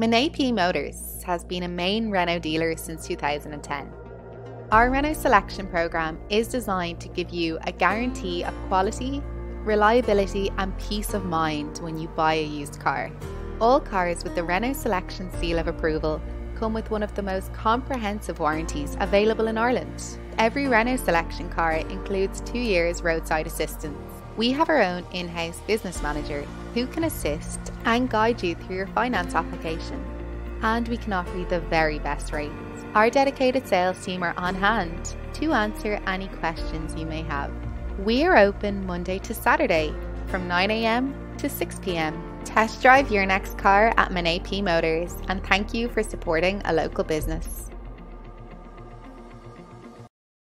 Menapia Motors has been a main Renault dealer since 2010. Our Renault selection program is designed to give you a guarantee of quality, reliability, and peace of mind when you buy a used car. All cars with the Renault selection seal of approval come with one of the most comprehensive warranties available in Ireland. Every Renault selection car includes two years roadside assistance. We have our own in house business manager who can assist and guide you through your finance application. And we can offer you the very best rates. Our dedicated sales team are on hand to answer any questions you may have. We are open Monday to Saturday from 9am to 6pm. Test drive your next car at Menapia Motors and thank you for supporting a local business.